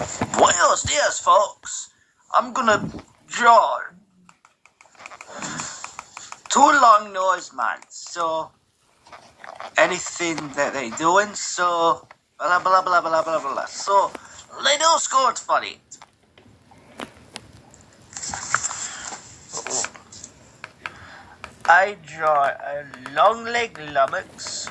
Buenos dias, folks. I'm gonna draw two long nose man. So anything that they doing, so blah blah blah blah blah blah. blah. So they little scored for it. I draw a long leg lummox.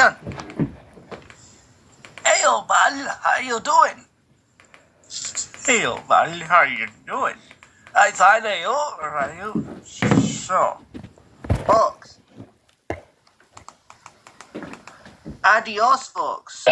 Hey, old man, how you doing? Hey, old man, how you doing? I thought they are you? So, folks. Adios, folks.